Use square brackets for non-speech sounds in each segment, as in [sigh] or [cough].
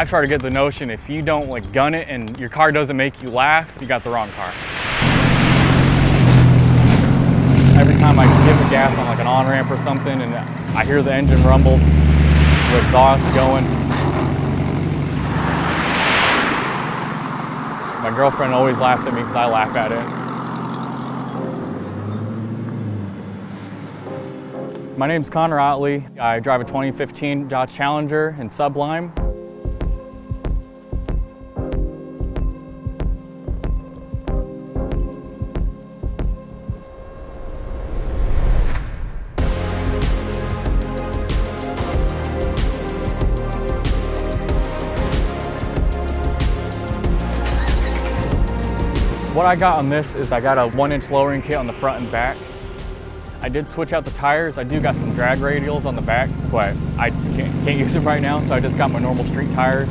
I try to get the notion if you don't like gun it and your car doesn't make you laugh, you got the wrong car. Every time I give the gas on like an on-ramp or something and I hear the engine rumble, the exhaust going, my girlfriend always laughs at me because I laugh at it. My name's Connor Otley. I drive a 2015 Dodge Challenger in Sublime. What I got on this is I got a one inch lowering kit on the front and back. I did switch out the tires. I do got some drag radials on the back, but I can't, can't use them right now, so I just got my normal street tires.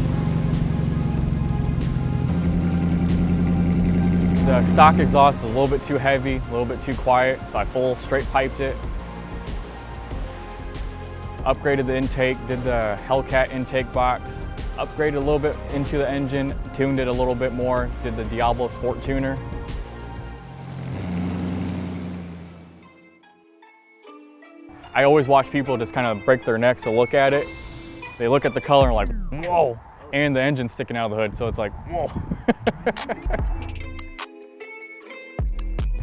The stock exhaust is a little bit too heavy, a little bit too quiet, so I full straight piped it. Upgraded the intake, did the Hellcat intake box, upgraded a little bit into the engine, tuned it a little bit more, did the DiabloSport Tuner. I always watch people just kind of break their necks to look at it. They look at the color and like, whoa, and the engine sticking out of the hood, so it's like, whoa.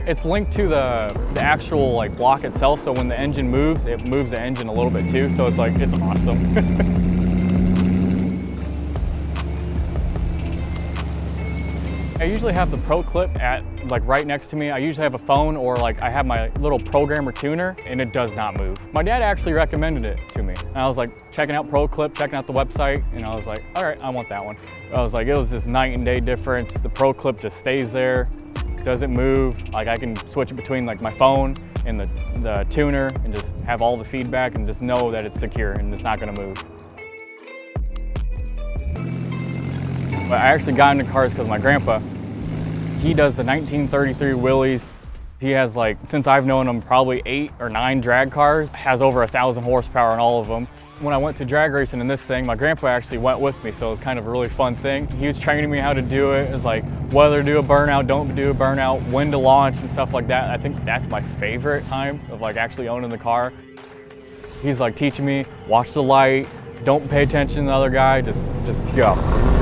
[laughs] it's linked to the, the actual like block itself, so when the engine moves, it moves the engine a little bit too, so it's like, it's awesome. [laughs] I usually have the ProClip at like right next to me. I usually have a phone or like I have my little programmer tuner and it does not move. My dad actually recommended it to me. And I was like checking out ProClip, checking out the website and I was like, all right, I want that one. I was like, it was this night and day difference. The ProClip just stays there, doesn't move. Like I can switch it between like my phone and the, the tuner and just have all the feedback and just know that it's secure and it's not gonna move. But I actually got into cars because my grandpa, he does the 1933 Willys. He has like, since I've known him, probably eight or nine drag cars, has over a thousand horsepower in all of them. When I went to drag racing in this thing, my grandpa actually went with me, so it was kind of a really fun thing. He was training me how to do it. It's like whether to do a burnout, don't do a burnout, when to launch and stuff like that. I think that's my favorite time of like actually owning the car. He's like teaching me, watch the light, don't pay attention to the other guy, just, just go.